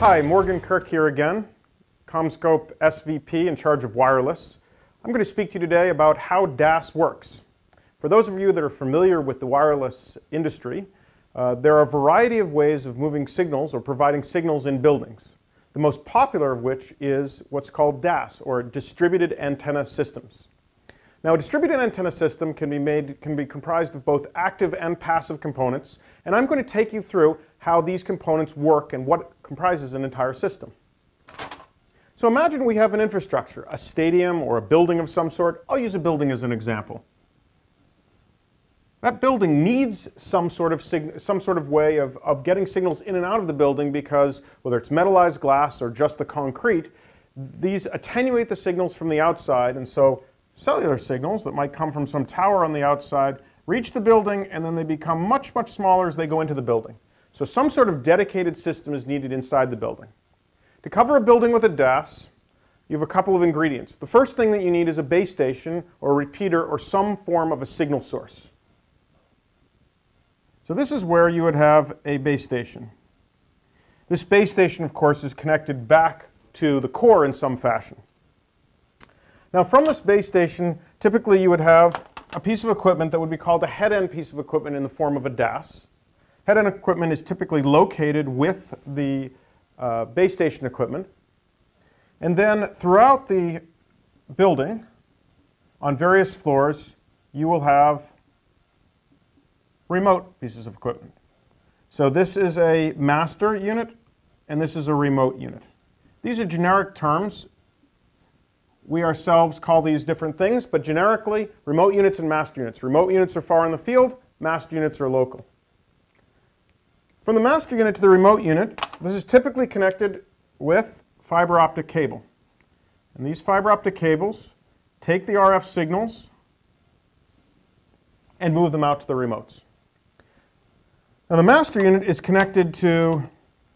Hi, Morgan Kurk here again, CommScope SVP in charge of wireless. I'm going to speak to you today about how DAS works. For those of you that are familiar with the wireless industry, uh, there are a variety of ways of moving signals or providing signals in buildings. The most popular of which is what's called DAS, or Distributed Antenna Systems. Now, a distributed antenna system can be made can be comprised of both active and passive components, and I'm going to take you through how these components work and what comprises an entire system. So imagine we have an infrastructure, a stadium or a building of some sort. I'll use a building as an example. That building needs some sort of, some sort of way of, of getting signals in and out of the building because whether it's metallized glass or just the concrete, these attenuate the signals from the outside and so cellular signals that might come from some tower on the outside reach the building and then they become much, much smaller as they go into the building. So some sort of dedicated system is needed inside the building. To cover a building with a DAS, you have a couple of ingredients. The first thing that you need is a base station or a repeater or some form of a signal source. So this is where you would have a base station. This base station, of course, is connected back to the core in some fashion. Now from this base station, typically you would have a piece of equipment that would be called a head-end piece of equipment in the form of a DAS. Head-end equipment is typically located with the uh, base station equipment. And then throughout the building, on various floors, you will have remote pieces of equipment. So this is a master unit, and this is a remote unit. These are generic terms. We ourselves call these different things, but generically, remote units and master units. Remote units are far in the field, master units are local. From the master unit to the remote unit, this is typically connected with fiber optic cable. And these fiber optic cables take the RF signals and move them out to the remotes. Now the master unit is connected to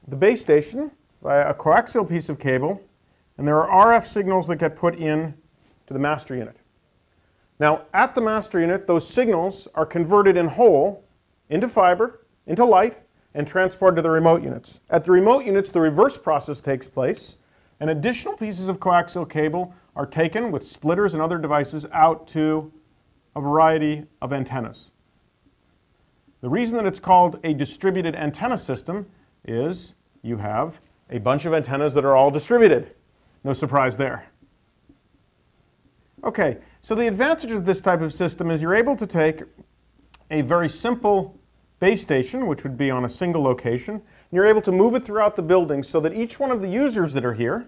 the base station via a coaxial piece of cable, and there are RF signals that get put in to the master unit. Now at the master unit, those signals are converted in whole into fiber, into light, and transported to the remote units. At the remote units, the reverse process takes place, and additional pieces of coaxial cable are taken with splitters and other devices out to a variety of antennas. The reason that it's called a distributed antenna system is you have a bunch of antennas that are all distributed. No surprise there. Okay, so the advantage of this type of system is you're able to take a very simple base station, which would be on a single location, and you're able to move it throughout the building so that each one of the users that are here,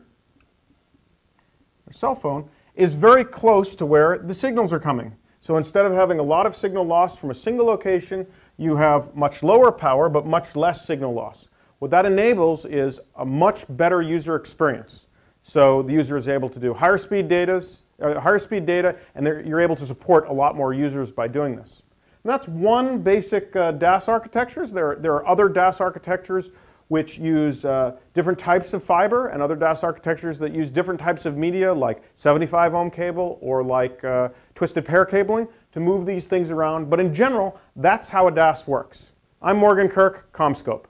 their cell phone, is very close to where the signals are coming. So instead of having a lot of signal loss from a single location, you have much lower power but much less signal loss. What that enables is a much better user experience. So the user is able to do higher speed, datas, uh, higher speed data, and you're able to support a lot more users by doing this. And that's one basic uh, DAS architectures. There, there are other DAS architectures which use uh, different types of fiber and other DAS architectures that use different types of media like 75 ohm cable or like uh, twisted pair cabling to move these things around. But in general, that's how a DAS works. I'm Morgan Kurk, CommScope.